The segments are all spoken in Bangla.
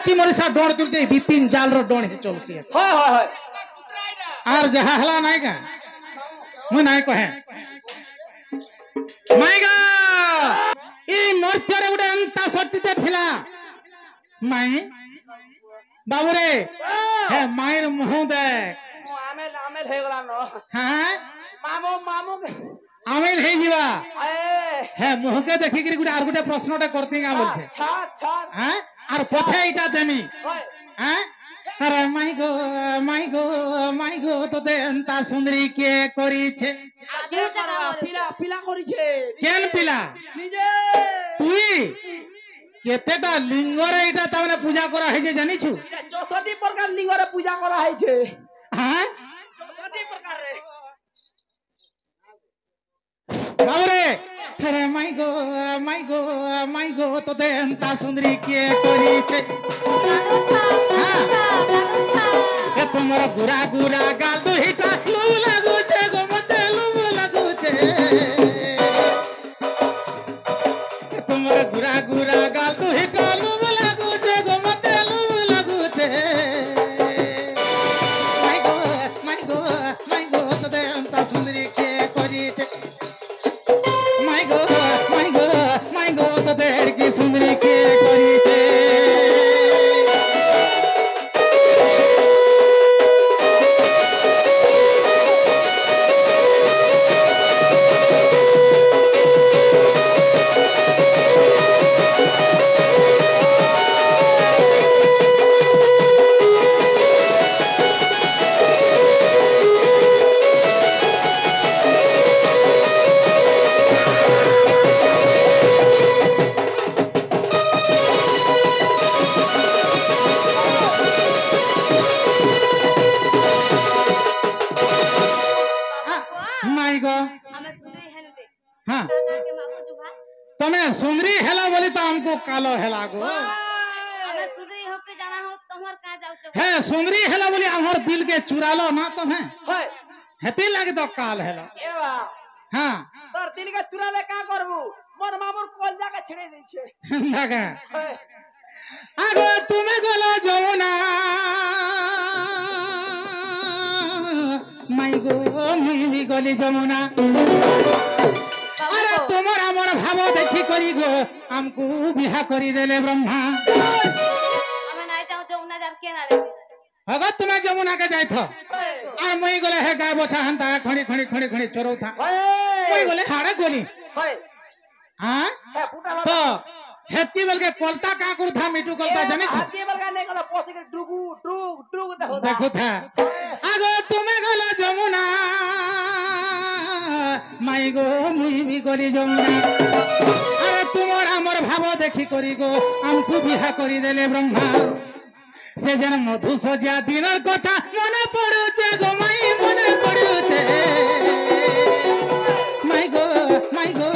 ପଶ୍ଚିମ ଓଡ଼ିଶା ଡଣ କେମିତି ବିପିନ ଜାଲର ଡଣ ହିଁ ଚଲସି ଆର୍ ଯାହା ହେଲା ନାଇଁ କା ମୁଁ ନାଇଁ କହେ ମାଇଗା ଏଇ ମର୍ତ୍ୟରେ ଗୋଟେ ଏନ୍ତା ଶକ୍ତିଟେ ଥିଲା ମାଇ ବାବୁରେ ହେ ମାଇର ମୁହଁ ଦେଖ আমেল আমেল হয়ে গেল হ্যাঁ মামু মামু আমেল হয়ে যা হ্যাঁ মুহকে দেখি করে গুটা আর গুটা প্রশ্নটা করতে গা বলছে হ্যাঁ আর পথে এটা দেনি হ্যাঁ? আরে মাই গো মাই গো মাই গো তো দেন তা সুন্দরী কে করিছে? পিলা পিলা করিছে। কেন পিলা? তুই? কেতেটা লিঙ্গরে এটা তার মানে পূজা করা হয়েছে জানিছু? চৌষট্টি প্রকার লিঙ্গরে পূজা করা হয়েছে। আরে মাই গো মাই গো মাই গো তোতে এন্তা সুন্দরী কে করিছে? এ তোমার গুড়া গুড়া গাল দুইটা লুব লাগুছে গো, মতে লুব লাগুছে। তোমার গুড়া গুড়া কালি যমুনা আরে তোমার আমার ভাব দেখি করি গো আমকু বিহা করি দেলে ব্রহ্মা। হগ তুমি যমুনাকে যাইথ। আর মই গলে হে গা বছা হান্তা খড়ি খড়ি খড়ি খড়ি চরৌথা। হ্যাঁ। মই গলে হাড়ে গলি। হ্যাঁ। তো হেতি বেলকে কলতা কা করুথা মিটু কলতা জানিছ? হাতি বলগা নেই গেল পথিকে ডুগু ডুগ ডুগ দেখো দেখুথা আগো তুমি গেল যমুনা মাই গো মুই বি গলি যমুনা। আরে তোমার আমার ভাব দেখি করি গো আমকু বিহা করি দেলে ব্রহ্মা। সে যেন মধু সজা দিনের কথা মনে পড়ুছে গো মাই মনে পড়ুছে। মাই গো মাই গো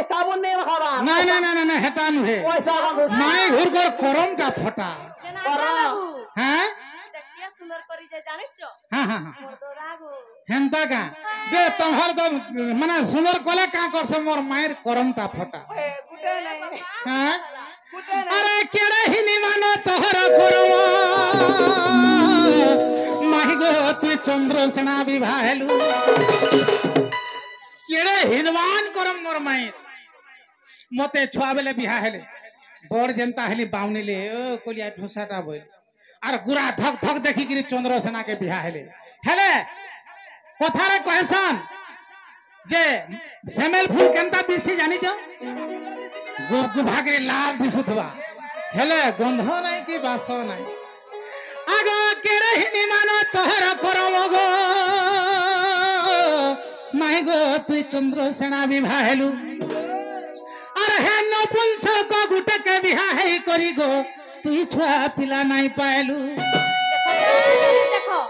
করব ডেলি সাবুন নেই খাবা না না না না না হেটা নুহে পয়সা কাঁদু মাই ঘর ঘর করমটা ফটা কেন করা। বাবু হ্যাঁ এটা কে সুন্দর করি যে জানিছ হ্যাঁ হ্যাঁ হ্যাঁ মোর তো রাগো হেন্তা কা যে তোমার তো মানে সুন্দর কলে কাঁ করছে মোর মায়ের করমটা ফটা গুটে নাই হ্যাঁ গুটে নাই আরে কেড়ে হিনি মান তোহর করম মাই গো তুই চন্দ্র সেনা বিবাহ হেলু কেড়ে হিনমান করম মোর মায়ের মতে ছুয়া বেলে বিহা হেলে বড় যেনতা হেলি বাউনিলে ও কলিয়া ঢোসাটা বই আর গুড়া ধক ধক দেখিকিরি চন্দ্রসেনাকে বিহা হেলে হেলে কথারে কহেসন যে সেমেল ফুল কেনতা দিছি জানিছ গুপ গুভাগিরি লাল দিশুথবা হেলে গন্ধ নাই কি বাস নাই আগ কেরহিনি মান তোহর করম গো মাই গো তুই চন্দ্রসেনা বিভা হেলু ତୋର ହେ ନପୁଂସକ ଗୁଟେକେ ବିହା ହେଇ କରି ଗୋ তুই ছুয়া পিলা নাই পাইলু দেখো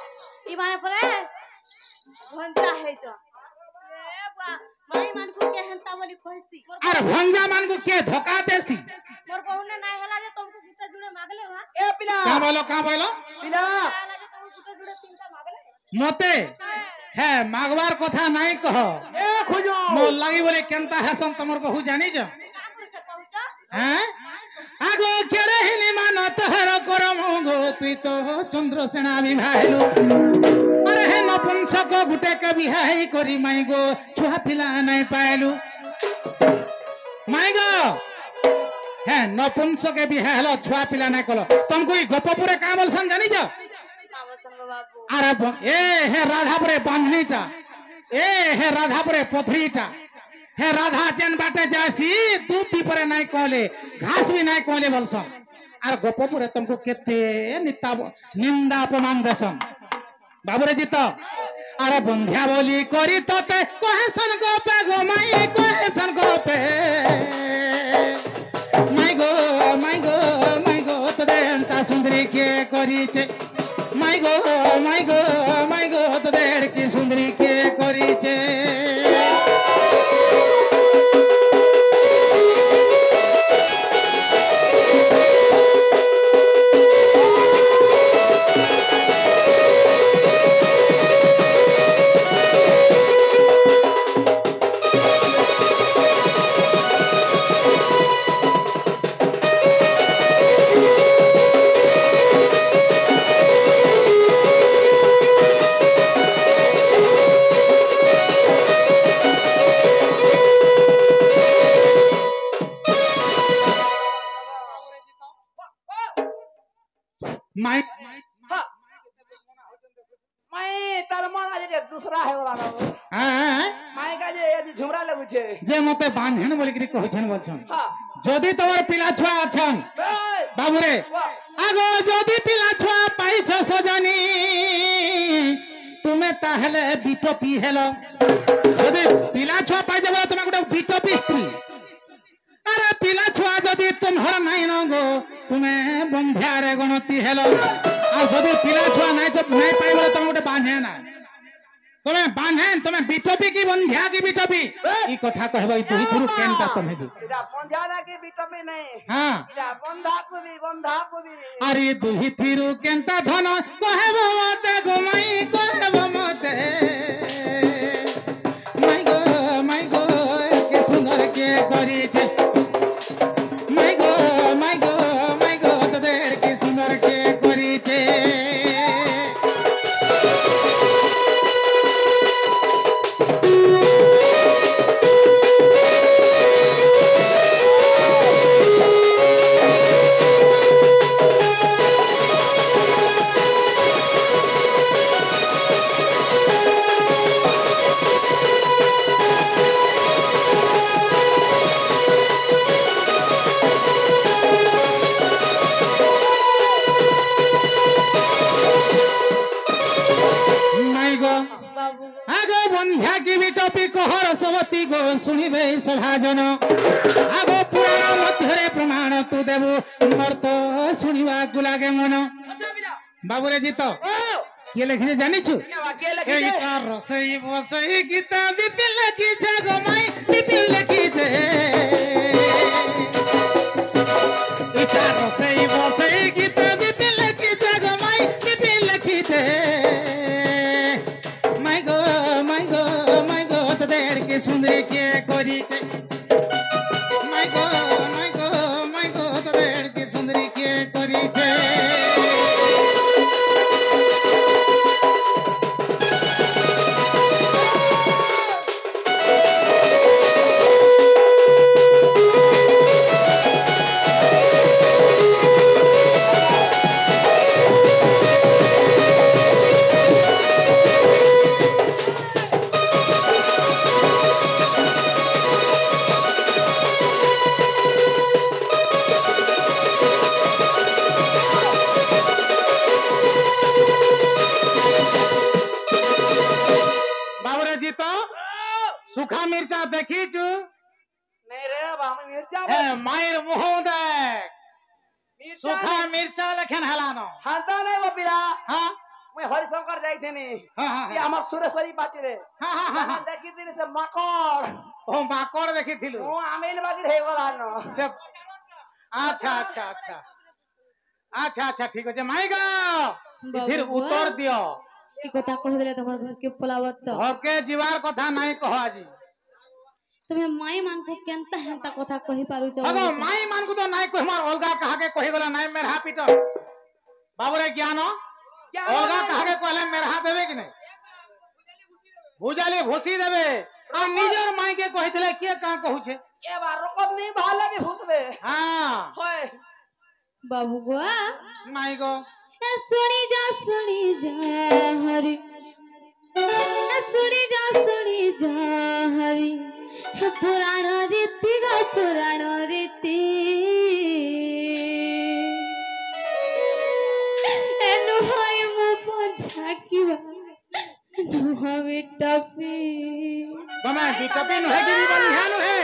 ইমানে পরে ভঞ্জা হেইছ মাই মানকু কে হেন্তা বলি কইছি আর ভঞ্জা মানকু কে ধোকা দেছি মোর বহুনে নাই হেলা মতে হ্যাঁ মাগবার কথা নাই কহ মোর লাগি বলে কেনতা হেসন তোমার বহু জানি হ্যাঁ আগো কেরে হিনি মান তোহর করম গো তুই তো চন্দ্রসেনা বিভাইলু আরে হে নপুংসক গুটে কে বিহাই করি মাই গো ছুয়া পিলা নাই পাইলু মাই গো হ্যাঁ নপুংসকে বিহা হলো ছুয়া পিলা নাই কল তমকু ই গোপপুরে কা বলছন জানিছ আরে এ হে রাধাপুরে বাঁধনিটা এ হে রাধাপুরে পথরিটা হে রাধা চেন বাটে যাসি তু পিপরে নাই কলে, ঘাস বি নাই কলে বলছন আর গোপপুরে তমকু কেতে নিন্দা অপমান দেসন বাবুরে জিত। আরে বন্ধ্যা বলি করি তোতে কহেসন গোপে গো মাই কহেসন গোপে। মাই গো মাই গো মাই গো তোদের তা সুন্দরী কে করিছে? মাই গো মাই গো মাই গো তোদের কি সুন্দরী কে যদি তোমার পিলা ছুয়া আছেন বাবুরে আগো যদি পিলা ছুয়া পাইছ সজনী তুমি তাহলে বিটপি হেল। যদি পিলা ছুয়া পাই যাবে তুমি গোটে বিটপি স্ত্রী। আরে পিলা ছুয়া যদি তোমার নাই ন গো তুমি বন্ধ্যারে গণতি হেল। আর যদি পিলা ছুয়া নাই তো নাই পাইবে তুমি গোটে বাঁধে না তুমি বান্ধেন তুমি বিটপি কি বন্ধিয়া কি বিটপি ই কথা কহব ই দুই গুরু কেনটা তুমি যে ইরা বন্ধা না কি বিটপি নাই হ্যাঁ ইরা বন্ধা কবি বন্ধা কবি আরে দুই থিরু কেনটা ধন কহব মতে গুমাই কহব মতে মাই গো মাই গো কে সুন্দর কে করিছে ଯୁବତୀ ଗୋ ଶୁଣିବେ ସଭାଜନ ଆଗ ପୁରାଣ ମଧ୍ୟରେ ପ୍ରମାଣ ତୁ ଦେବୁ ନର୍ତ୍ତ ଶୁଣିବାକୁ ଲାଗେ ମନ ବାବୁରେ ଜିତ କିଏ ଲେଖିଛି ଜାଣିଛୁ ରୋଷେଇ ବସେଇ ଗୀତା ବିପିନ ଲେଖିଛେ ଗୋ ମାଇ ବିପିନ ଲେଖିଛେ સુખા મિરચા લખેન હલાનો હાંતા ને બપિલા હા মই হরিশঙ্কর যাইতেনি। হ্যাঁ, হ্যাঁ, হ্যাঁ। আমার সুরেশ্বরী পাতিরে দেখিଥିଲି সে মাকড়। ও মাকড় দেখিଥିଲୁ ও আমেল বাগির হয়ে গলান সে আচ্ছা আচ্ছা আচ্ছা। আচ্ছা আচ্ছা ঠিক আছে। মাইগা এথির উত্তর দিও। কি কথা কহিদেলে তোমার ঘরকে পলাবত ঘরকে জিবার কথা নাই কহ আজি। তুমি ମାଇ ମାନଙ୍କୁ କେନ୍ତା ହେନ୍ତା କଥା କହି ପାରୁଛ ଆଗ ମାଇ ମାନଙ୍କୁ ତ ନାଇଁ କହିମାର ଅଲଗା କାହାକେ କହିଗଲା ନାଇଁ ମେରହା ପିଟ ବାବୁରେ ଜ୍ଞାନ ଅଲଗା କାହାକେ କହିଲେ ମେରହା ଦେବେ କି ନାଇଁ ଭୁଜାଲି ଭୁସି ଦେବେ ଆଉ ନିଜର ମାଇକେ କହିଥିଲେ କିଏ କାଁ କହୁଛେ ଏ ବାରକମ ନେଇ ବାହାଲେ ବି ଭୁସବେ ହଁ ହଏ ବାବୁ ଗୁଆ ମାଇ ଗୋ ଏ ଶୁଣି ଯା ଶୁଣି ଯା ହରି ଏ ଶୁଣି ଯା ଶୁଣି ଯା ହରି পুরানো রীতি গো পুরানো রীতি। এনু হয় মো পঞ্চা কি এনু হবে টপি। বাবা দি টপি নহে দিবি বলি হ্যাঁ নহে?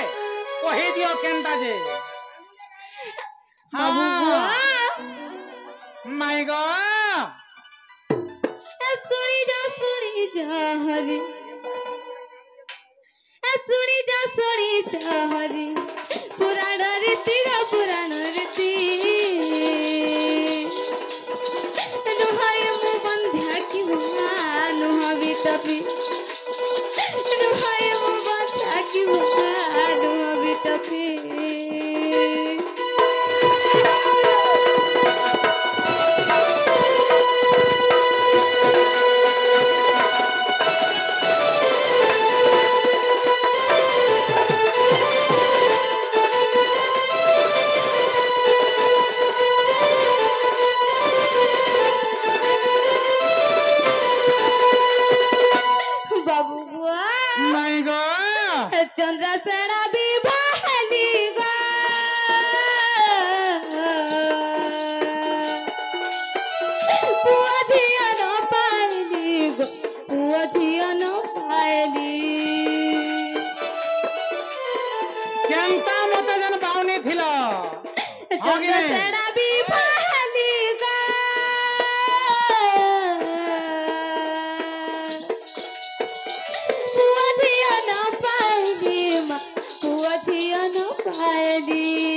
কহি দিও কেনটা যে? বাবু মাই গড শুনি যা শুনি যা হরি। শুনি যা শুনি যা হরি পুরাণ রীতি গো পুরাণ রীতি নুহাই মু বন্ধা কি ভা নুহাবি টপি নুহাই মু বন্ধা কি ভা নুহাবি টপি চন্দ্রসেনা বিবাহালি গো পুয়া ঝিয়া ন পাইলি মা পুয়া ঝিয়া ন পাইলি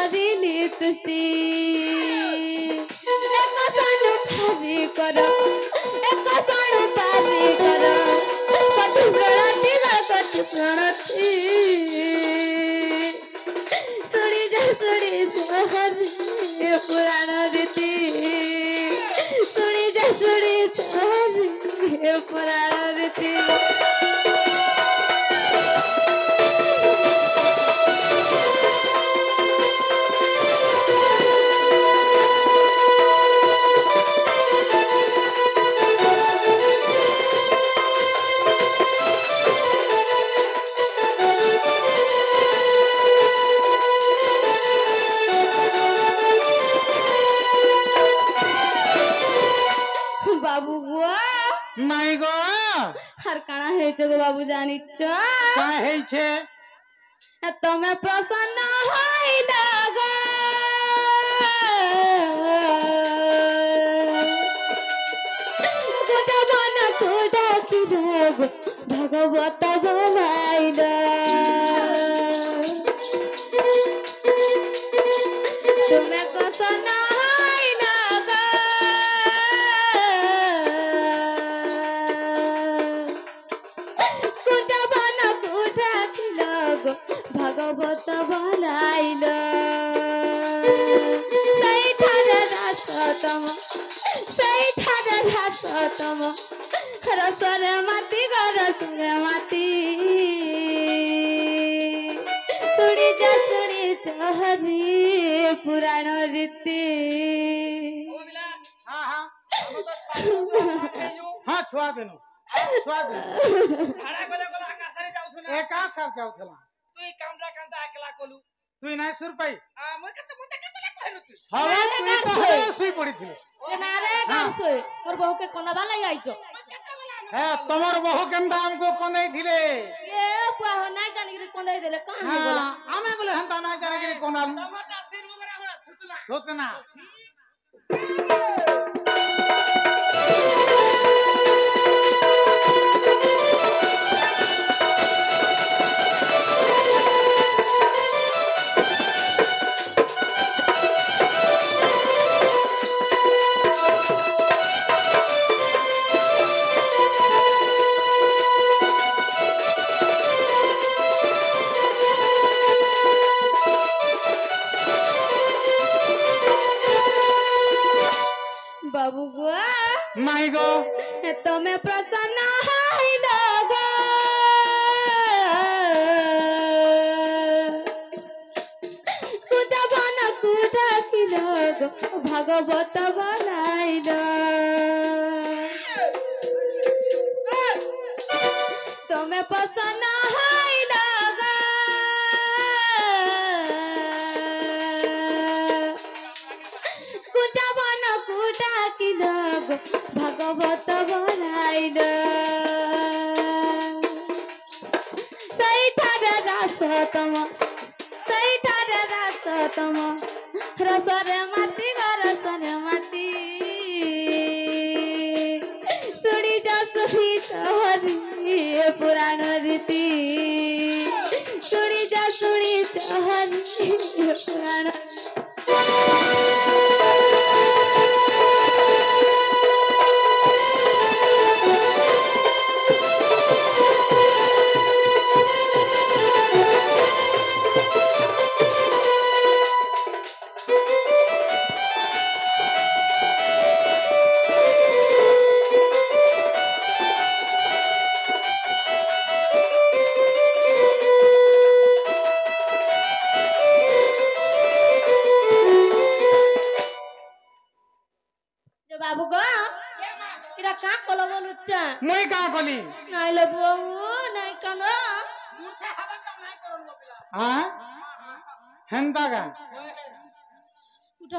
তেণু মু করিলি তুষ্টি এক সানু মন কোডা কি রোগ ভগবত তুমি কুঞ্জবন কুঠা খিল গো। ভগবত বলাইল সেইঠারে রাসতম সেইঠারে রাসতম সরস্বরমতি গরসরমতি শুনি যা শুনি চহরি পুরাণ রীতি। হ্যাঁ ছুয়া দেনু। ছুয়া দেনু। ঝাড়া গলে গলে আকাশে যাউছলা একা সার যাউছলা তুই কামরা কান্দা একলা কলু। তুই নাই সুর পাই আ মই কত মুতে কতলে কইলু তুই? হ্যাঁ, হলে না রে হ্যাঁ। গান তোর বউকে কোনাবা লাই আইছো। হ্যাঁ তোমার বহু কেন্দা আমকো কোনাই দিলে? এ পাহ নাই জানিগিরি কোনাই দিলে কাহ হ্যাঁ, বলা? আমে গলে হেন্তা নাই জানিগিরি কোনাল টমাটা সির মুগরা হলা থুতনা থুতনা পুরাণ যে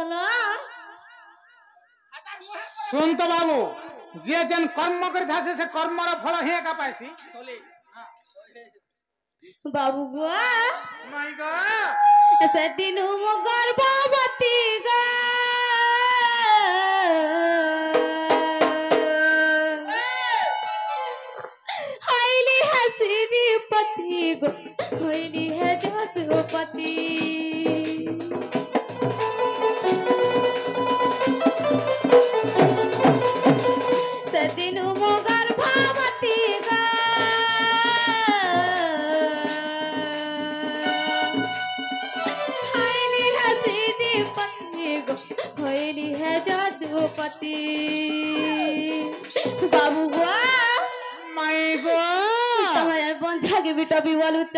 বলো শুন তো বাবু যে যেন কর্ম করে থাকে সে কর্মর ফল হে একা পাইছি বাবু গো মাই গো সেদিন মু গর্ভবতী গো হইলি হাসিনি পতি গো হইলি হে যত পতি হে যদুপতি বাবু গো মাই গো তোমার বঞ্ঝা কে বিটা বিবলুচ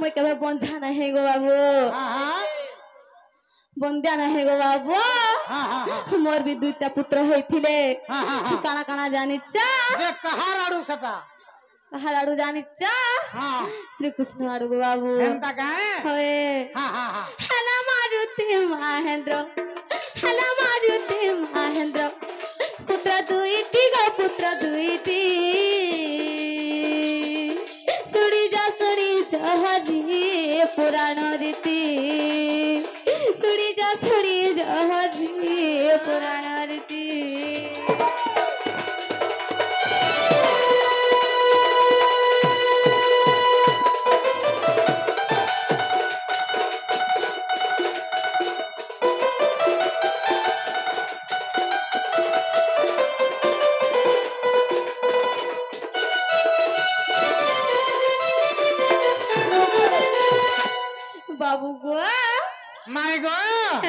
মই কেবে বঞ্ঝা না হে গো বাবু বন্ধ্যা না হে গো বাবু মোর বি দুইটা পুত্র হইছিলে কানা কানা জানিচ্ছ কাহার আড়ু সেটা কাহার আড়ু জানিচ্ছ শ্রীকৃষ্ণ আড়ু গো বাবু হয়ে হেলা মারুতি মহেন্দ্র ঠেলা মারুতি মহেন্দ্র পুত্র দুইটি গো পুত্র দুইটি শুনি যা শুনি যাহারি পুরাণ রীতি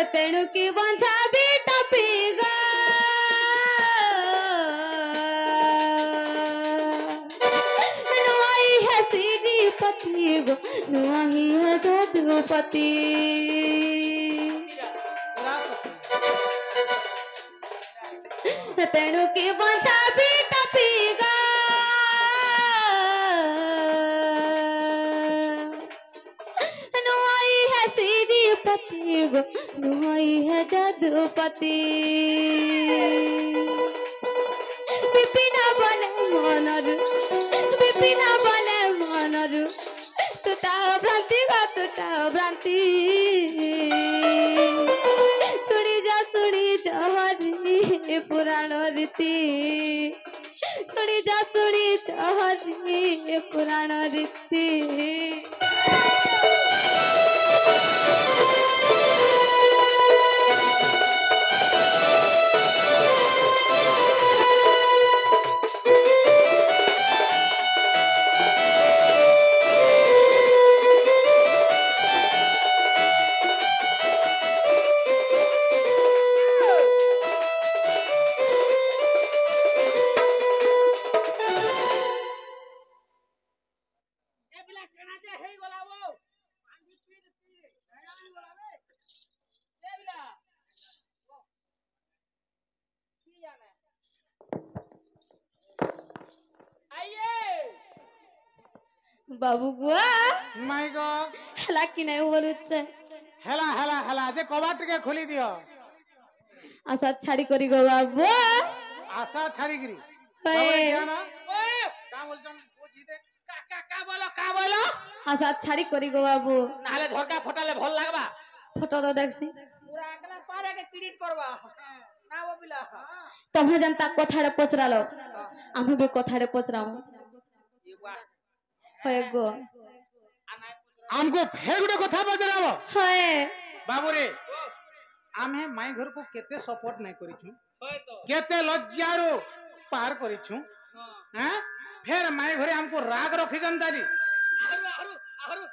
रतन के वांझा भी टपेगा। नुआई है सीधी पति गो नुआई है जादू पति পাতি বিপিনা বলে মনর, বিপিনা বলে মনর তুটা ভ্রান্তি বা তুটা ভ্রান্তি। শুনি যা শুনি চহরি পুরাণ রীতি। শুনি যা শুনি চহরি পুরাণ রীতি। বাবু গুয়া নাই গো হেলা কি নাই বলুচ্ছে হেলা হেলা হেলা যে কবার খুলি দিও। আশা ছাড়ি করি গো বাবু আশা ছাড়ি করি। আশা ছাড়ি করি গো বাবু। নাহলে ধরকা ফটালে ভালো ତମେ ଯେନ୍ତା କଥାରେ ଆମେ ବି କଥାରେ ই বাহ ହଏ ଗୋ আনাই আমকো ফের গুটে কথা বদরাবো ହଏ বাবুরে আমি মাই ঘরকু কেতে সপোর্ট নাই করিছু হয়তো কেতে লজ্জারু পার করিছু হ্যাঁ হ্যাঁ ফের মাই ঘরে আমকো রাগ রখিছন দাদি আহরু আহরু আহরু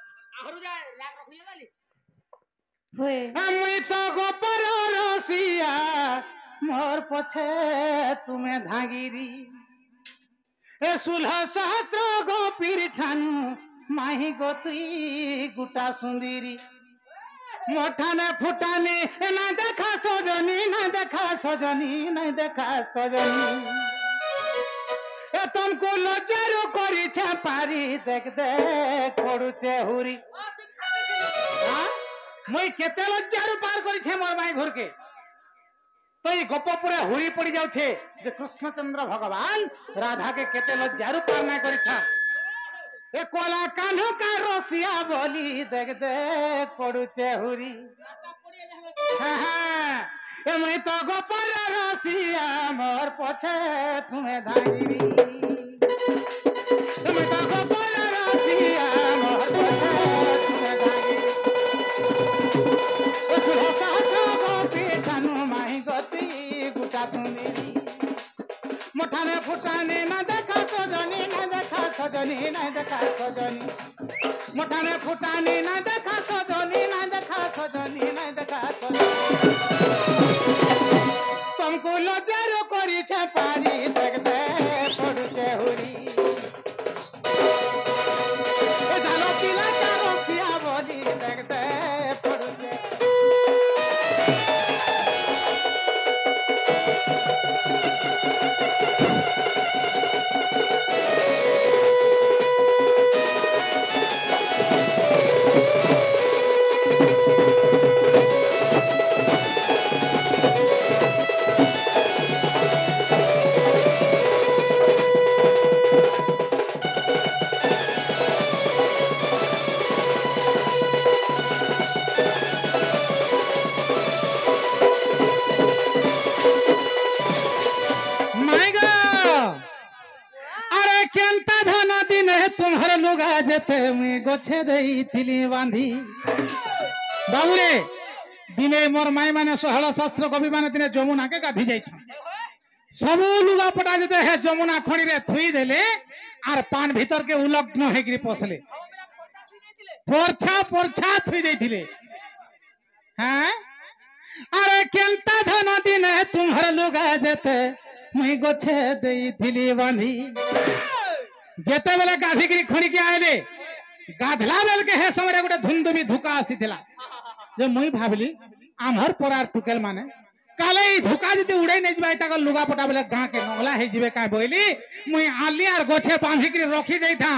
সুলহ সহস্র গোপীর ঠানু মাহি গোত্রী গুটা সুন্দরী। মোঠানে ফুটানে না দেখা সজনী না দেখা সজনী না দেখা সজনী। এ তমকু লজ্জারু করিছে পারি দেখ দেখ পড়ুছে হুরি? মুই কেতে লজ্জারু পার করিছে মোর মাই ঘরকে। তো এই গপ পুরে হুড়ি পড়ি যাচ্ছে যে কৃষ্ণচন্দ্র ভগবান রাধাকে কেতে লজ্জারু পার না করিছা এ কলা কানু কা রসিয়া বলি দেখ দেখ পড়ুছে হুড়ি হ্যাঁ, হ্যাঁ। এ তো গোপাল রসিয়া মোর পছে তুমি ধাগিরি মুঠানে ফুটানে না দেখা সজনী না দেখা সজনী না দেখা সজনী মুঠানে ফুটানে না দেখা সজনী না দেখা সজনী না দেখা সজনী তমকু লজারু করিছে পারি দেখতে পড়ুছে ଦେଇଥିଲି ବାନ୍ଧି ବାବୁରେ ଦିନେ ମୋର ମାଇମାନେ ଷୋହଳ ଶାସ୍ତ୍ର କବିମାନେ ଦିନେ ଯମୁନାକେ ଗାଧି ଯାଇଛନ୍ ସବୁ ଲୁଗାପଟା ଯେତେ ହେ ଯମୁନା ଖଣିରେ থুই দেলে, আর পান ভিতরকে উলগ্ন হয়ে পশলে পরছা পরছা থুই হ্যাঁ? আরে কেনতা ধন দিনে লুগা যেতে, মুই গছে গাধিকি খড়িকি আইলে গাধলা বেলকে হে সময় গোটে ধুমধুমি ধুকা আসিলা যে মুই ভাবিলি আমার পরার টুকেল মানে কালে এই ধুকা যদি উড়াই নেই যাই তাকে লুগাপটা বেলে গাঁকে নগলা হয়ে যাবে কাই বইলি মুই আলি আর গছে বাঁধিকি রখি দেইথা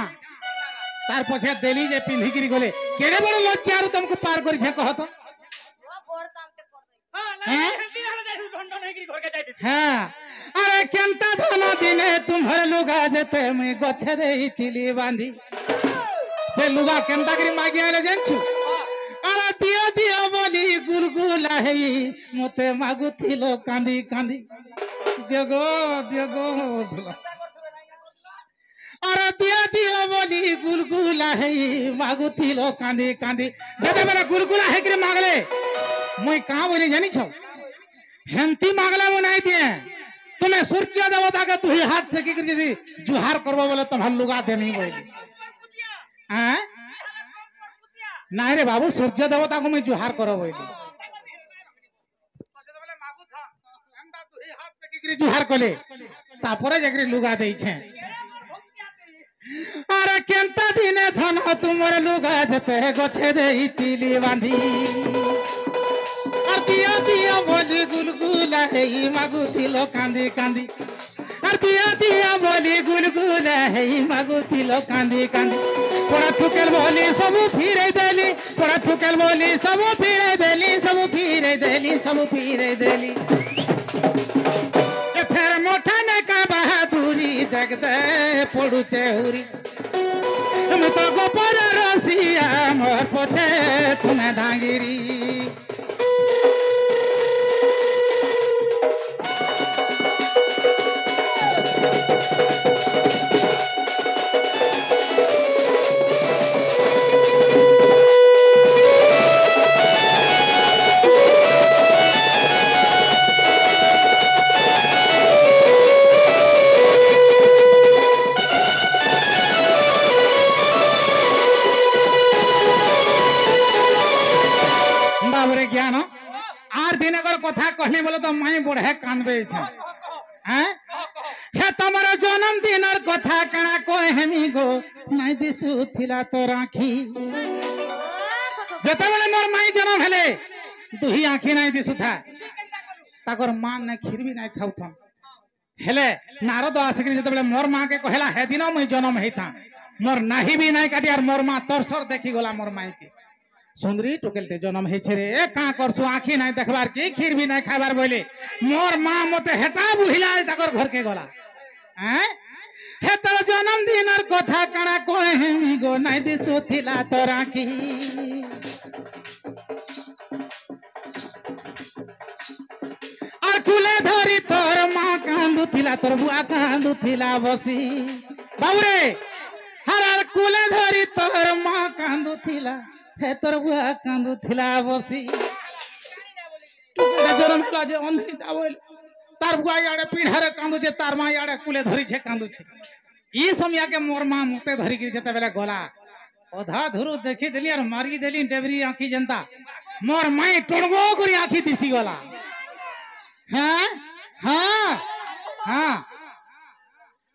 তার পছে দেলি যে পিঁধিকি গলে কেড়ে বড় লজ্জারু তোমাকে পার করিছে কহ তো হ্যাঁ আরে কেনতা ধন দিনে তোমার লুগা যেতে মুই গছে দেইছিলি বাঁধি সে লুগা কেনতা করে মাগি আলে জানছু আরে দিও দিও বলি গুলগুলা হেই মতে মাগুথিল কান্দি কান্দি দিও গো দিও গো আরে দিও দিও বলি গুলগুলা হেই মাগুথিল কান্দি কান্দি যেতেবেলে গুলগুলা হেইকরি মাগলে মুই কাঁ বলি জানিছ হেন্তি মাগলে মু নাই দিয়ে তুমি সূর্য দেবতাকে তুই হাত থেকে করে যদি জুহার করব বলে তোমার লুগা দেমি বলি হ্যাঁ? নাই রে বাবু, সূর্য দেবতাকে মুই জুহার করব বলি জুহার কলে। তারপরে যাকরি লুগা দেইছে আরে কেনতা দিনে ধন তোমার লুগা যেতে গছে দেইতিলি বাঁধি। আর দিয়া দিয়া বলি গুলগুলা হেই মাগুথিল কান্দি কান্দি। আর দিয়া দিয়া বলি গুলগুলা হেই মাগুথিল কান্দি কান্দি। পড়া ঠুকেল বলি সবু ফিরে দেলি পড়া ঠুকেল বলি সবু ফিরে দেলি সবু ফিরে দেলি সবু ফিরে দেলি এ ফের মোঠা নে কা বাহাদুরি দেখতে পড়ুছে হুরি তুমি তো গোপর রসিয়া মোর পছে তুমি ডাঙ্গিরি বাবুরে कहली बोले तो माई बुढ़े कानबे হ্যাঁ হে তোমার জন্মদিনর কথা কানা কহেমি গো নাই দিশু থিলা তো রাখি যেতবেলে মোর মাই জন্ম হেলে দুহি আখি নাই দিশুথা তাকর মা নাই ক্ষীর বি নাই খাউথন হেলে নারদ আসিকি যেতবেলে মোর মাকে কহেলা হেদিন মুই জন্ম হেইথা মোর নাহি বি নাই কাটি আর মোর মা তরসর দেখি গলা মোর মাইকে सुंदरी टोकेलटे जन्म हे छे ए का करसु आखी नाही देखबार की खीर भी नाही खाबार बोले मोर मां मते हेटा बुहिला ताकर घर के गला हैं হেতর জন্মদিনের কথা কানা কহেমি গো, নাই দিশুথিলা তো রাখি আর কুলে ধরি তোর মা কান্দুথিলা তোর বুয়া কান্দুথিলা বসি। বাবুরে আর কুলে ধরি তোর মা কান্দুথিলা হে তোর বুয়া কান্দুথিলা বসি। টুকুরে জরম হেলা যে অন্ধেটা বইল তার বুয়া ইয়াড়ে পিঢ়ারে কান্দুছে, তার মা ইয়াড়ে কুলে ধরিছে, কান্দুছে। ই সময়কে মোর মা মতে ধরিকি যেতেবেলে গলা। অধা ধুরু দেখি দেলি আর মারি দেলি ডেবরি আঁখি যেন্তা। মোর মাই টড়গো করে আঁখি দিছি গলা। হ্যাঁ? হ্যাঁ? হ্যাঁ?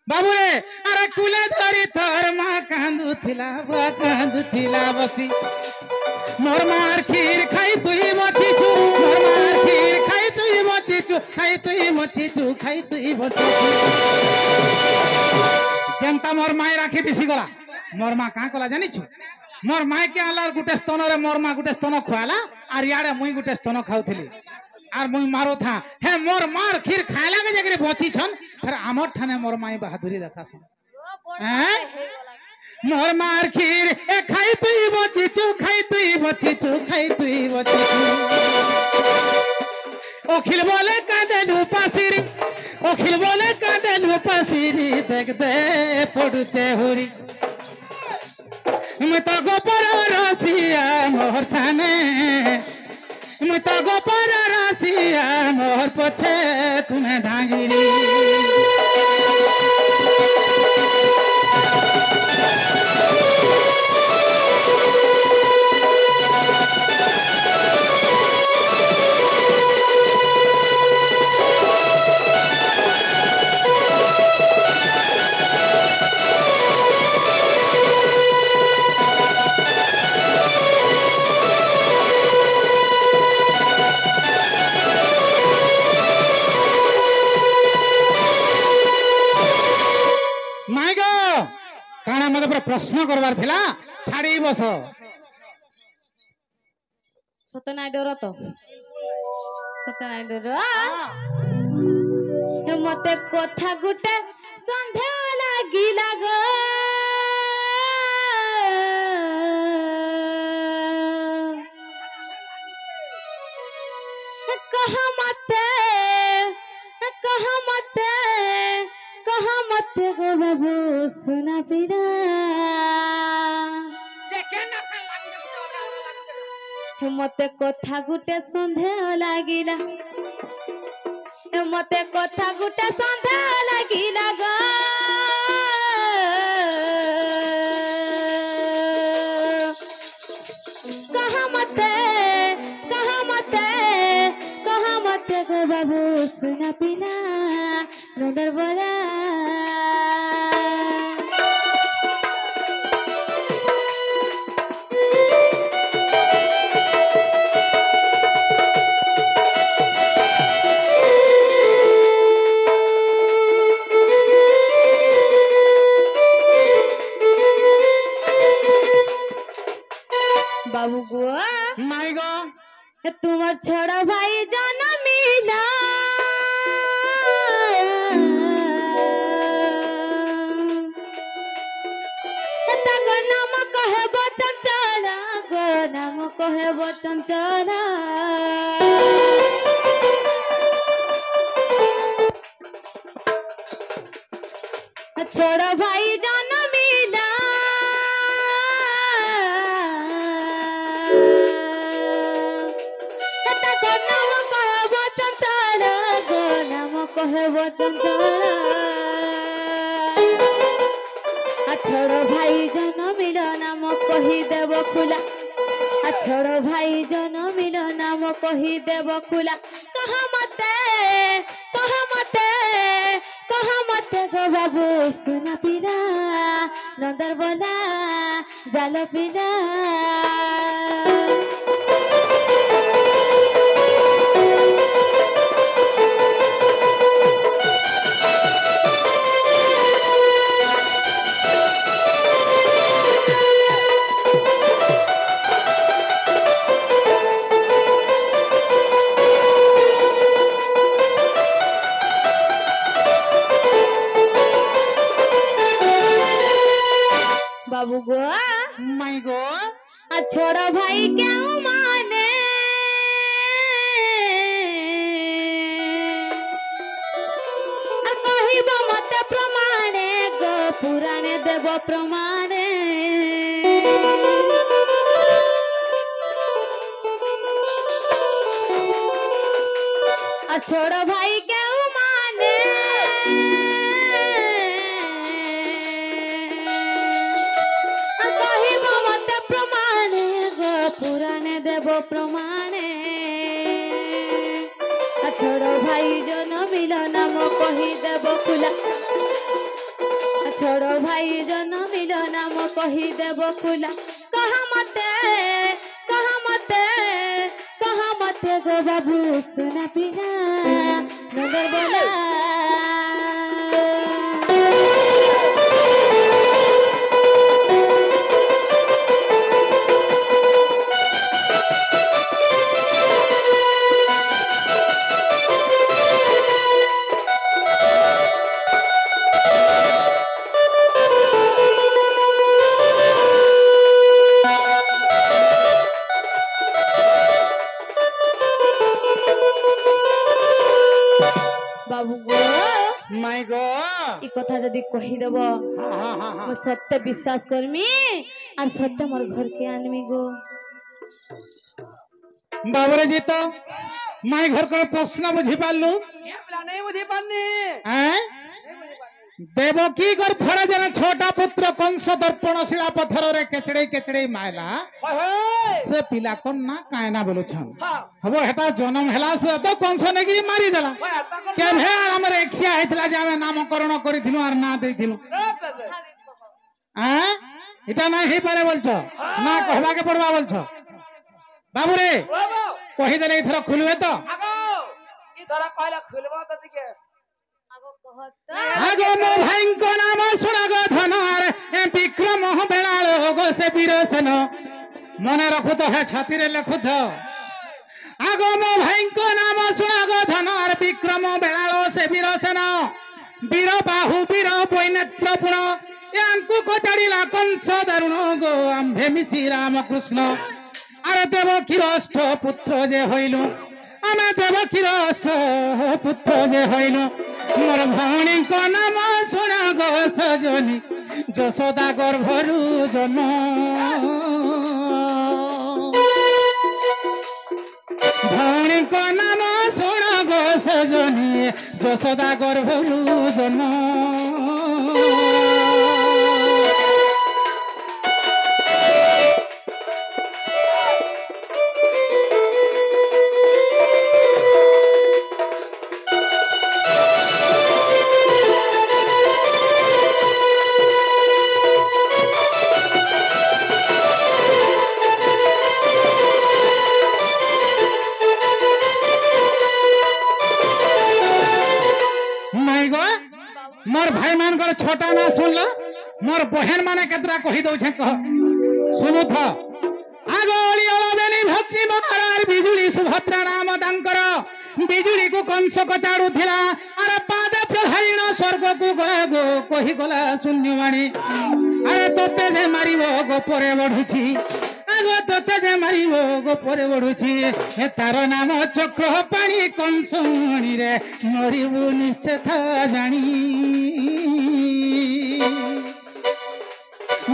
বাবুরে, আরে কুলে ধরি তোর মা কান্দুথিলা, বুয়া কান্দুথিলা বসি। মরমার ক্ষীর খাই তুই মচিছু মরমার ক্ষীর খাই তুই মচিছু খাই তুই মচিছু খাই তুই মচিছু যেমতা মোর মায়ে রাখি দিছি গলা মোর মা কাঁ কলা জানিছু? মোর মাইকে আনলার গোটে স্তনরে মোর মা গোটে স্তন খুয়ালা আর ইয়াড়ে মুই গোটে স্তন খাওଥିଲି আর মুই মারো থা হে মোর মার ক্ষীর খাইলাকে যাকে বচিছন ফের আমার ঠানে মোর মাই বাহাদুরি দেখাছন হ্যাঁ মোর মার ক্ষীর, এ খাই তুই বচিছু খাই তুই বচিছু খাই তুই বচিছু অখিল বলে কাঁদেলু পাশিরি, অখিল বলে কাঁদেলু পাশিরি, দেখ দে পড়ুছে হুরি। মুই তো গোপর রসিয়া মোর ঠানে মুই তো গোপর রসিয়া মোর পছে তুমি ঢাঙ্গিরি মতো পুরা প্রশ্ন করবার লা ছাড়ি বস সত্যি নাই ডর তো সত্যি নাই ডর মতে কথা গোটে সন্ধ্যা লাগিলা গো কহ মতে কহ মতে कहा मत गो बाबू सुना फिरा মতে কথা গুটে সন্ধে লাগিলা মতে কথা গুটে সন্ধে লাগিলা গো কাহা মতে কাহা মতে কাহা মতে গো বাবু সুনা পিলা দরবারা বাবু গো। মাই গো। তোমার ছড়া ভাই জানা মিলা নাম কহেব চঞ্চলা গো নাম কহেব চঞ্চলা ছোড় ভাই জন্মিলা তাঙ্গ নাম কহেব চঞ্চলা গো নাম কহেব চঞ্চলা আছড় ভাই জনমিল নাম কহি দেব খুলা। আছর ভাই জনমিল নাম কহি দেব খুলা। কহ মতে কহ মতে কহ মতে গো বাবু, সোনা পিরা নন্দর বলা, জাল পিরা বাবু গো মাই গো আর ছোট ভাই কেউ মানে আর কহিব মতে প্রমাণে গো পুরাণে কহি দেব খুলা কহ মতে কহ মতে কহ মতে গো বাবু, সোনা পিনা, নগর বলা কথা যদি কহিদেব মু সত্য বিশ্বাস করমি আর সত্য মোর ঘরকে আনমি গো বাবরে জি তো মাই ঘর কোন প্রশ্ন বুঝি পারলু বুঝি পারনি হ্যাঁ ଦେବକୀ ଗର୍ଭରେ ଜଣେ ଛଅଟା ପୁତ୍ର କଂସ ଦର୍ପଣ ଶିଳା ପଥରରେ କେଚଡେଇ କେଚଡେଇ ମାଇଲା ହଏ ହଏ ସେ ପିଲାକ ନା କାଏନା ବୋଲୁଛନ୍ ହଁ ହବ ହେଟା ଜନ୍ମ ହେଲା ସେ ତ କଂସ ନେଇକିରି ମାରିଦେଲା ହଏ ତାଙ୍କର କେଭେ ଆମର ଏକ୍ସିଆ ହେଇଥିଲା ଯେ ଆମେ ନାମକରଣ କରିଥିଲୁ আর ନା ଦେଇଥିଲୁ ରେ ପେପେ ଆଁ ଏଟା ନା ହେଇପାରେ ବୋଲଛ ନା କହିବାକେ ପଡବା ବୋଲଛ ବାବୁରେ ଓ ବାବୁ କହିଦେଲେ ଏଥର ଖୁଲବେ ତ ଆଗ ଇ ଧରା କହିଲା ଖୁଲବ ତ ଟିକେ ଆଗ ମୋ ଭାଇଙ୍କ ନାମ ଶୁଣାଗ ଧନର ଏ ବିକ୍ରମ ବେଳାଳ ଗୋ ସେ ବୀର ସେନ ମନେ ରଖୁଥ ହେ ଛାତିରେ ଲେଖୁଥ ଆଗ ମୋ ଭାଇଙ୍କ ନାମ ଶୁଣାଗ ଧନର ବିକ୍ରମ ବେଳାଳ ସେ ବୀର ସେନ ବୀର ବାହୁ ବୀର ବୈନେତ୍ର ପୁଣ ୟାଙ୍କୁ କଚାଡ଼ିଲା କଂସ ଦାରୁଣ ଗୋ ଆମ୍ଭେ ମିଶି ରାମକୃଷ୍ଣ ଆରେ ଦେବ କ୍ଷୀର ଅଷ୍ଟ ପୁତ୍ର ଯେ ହଇଲୁ ଆମେ ଦେବ କ୍ଷୀର ଅଷ୍ଟ ପୁତ୍ର ଯେ ହଇଲୁ ମୋର ଭଉଣୀଙ୍କ ନାମ ଶୁଣ ଗୋ ସଜନୀ ଯଶୋଦା ଗର୍ଭରୁ ଜନ ଭଉଣୀଙ୍କ ନାମ ଶୁଣ ଗୋ ସଜନୀ ଯଶୋଦା ଗର୍ଭରୁ ଜନ मोर भाई मान कर छोटा ना सुन लो मोर बहन माने केतरा कही दो छे कह सुनु था आगो ओली ओलबेनी भक्ति बहारार बिजुली सुभद्रा नाम तांकर বিজুড়ি কু কংস কচাড়ু লা আর পাদ প্রধারিণ স্বর্গ কু গলা গো কহি গলা শূন্যবাণী আরে তোতে যে মারিব গোপরে বঢুছি তেজে ও গোপরে ওড়ুছি এ তার নাম চক্র পাণি কংসমণিরে মরিবু নিশ্চেথ জানি।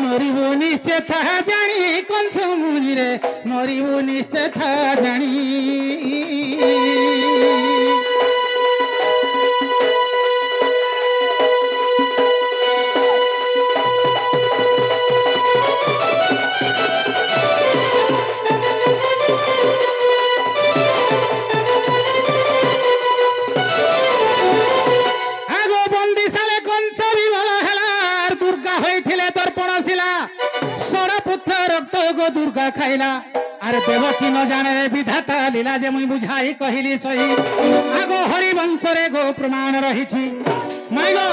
মরিবু নিশ্চেথ জানি কংসমণিরে মরিবু নিশ্চেথ জানি। গো দুর্গা খাইলা আর দেবকী ন জানে বিধাতা লীলা যে মুই বুঝাই কহিলি সহি আগ হরিবংশরে গো প্রমাণ রহিছি মাই গো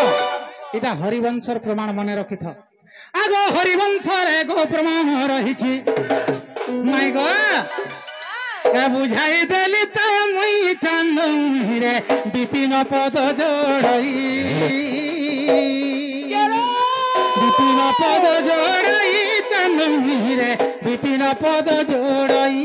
এটা হরিবংশর প্রমাণ মনে রখিথ আগ হরিবংশরে গো প্রমাণ রহিছি মাই গো এ বুঝাই দেলি তো মুই চান্দরে বিপিন পদ জোড়াই বিপিন পদ জোড়াই চান্দরে বিপিন পদ জোড়াই।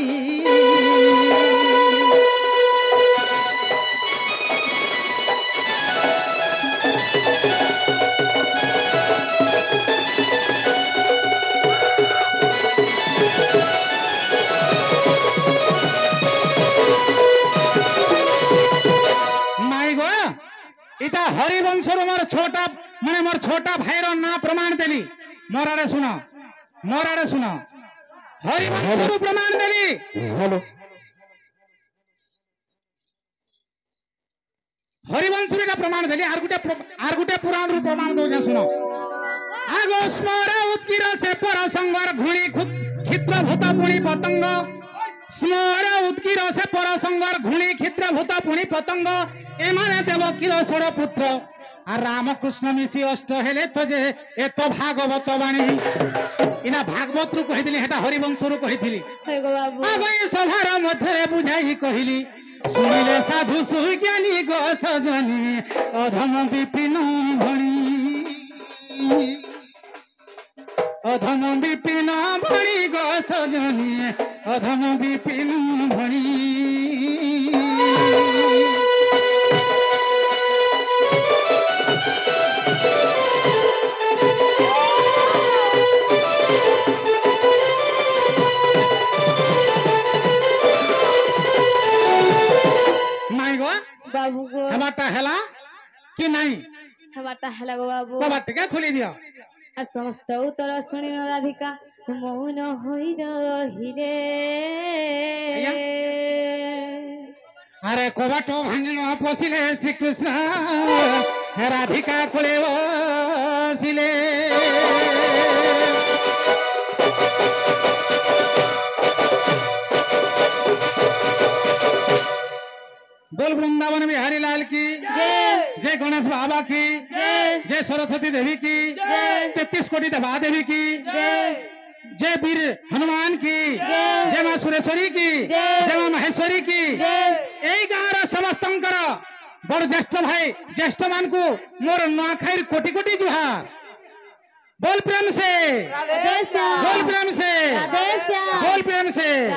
এটা হরিবংশর মোর ছোটা মানে মোর ছোটা ভাইর না প্রমাণ দেলি মোর আড়ে শুন মোর আড়ে শুন হরিবংশর প্রমাণ দেলি হরিবংশর এটা প্রমাণ দেলি আর গুটে প্র- আর গুটে পুরাণ রু প্রমাণ দউছে শুন আগ স্মর উৎকির সে পর সংগর ঘুণি ক্ষু- ক্ষিপ্র ভূত পুণি পতঙ্গ স্মর উৎকির সে পর সংগর ঘুণি ক্ষিপ্র ভূত পুণি পতঙ্গ এমানে দেব কিরোষর পুত্র আর রামকৃষ্ণ মিশি অষ্ট হেলে তো যে এত ভাগবত বাণী। ইনা ভাগবত রু কহিলি হেটা হরিবংশ রু কহিলি সভার মধ্যে বুঝাই কহিলি শুনিলে সাধু সুজ্ঞানী গো সজনী অধম বিপিন ভণি অধম বিপিন ভণি গো সজনী অধম বিপিন ভণি বাবু গো হেবারটা হেলা কি নাই হেবারটা হেলা গো বাবু কবার থেকে খুলি দিও আর সমস্ত উত্তর শুনিল রাধিকা মৌন হই রহিলে। আরে কবাট ভাঙিল পশিলে শ্রীকৃষ্ণ রাধিকা কোলে বসিলে बोल वृंदावन बिहारी लाल की। जय। गणेश बाबा की। जय। सरस्वती देवी की। तेतीस कोटि दबा देवी की। जय। वीर हनुमान की। जय। माँ सुरेश्वरी की। जय। माँ महेश्वरी की। यही गाँव समस्त बड़ ज्येष्ठ भाई ज्येष्ठ मान को मोर नुआखाई कोटि कोटि जुहार। बोल प्रेम से। बोल प्रेम से। बोल प्रेम से।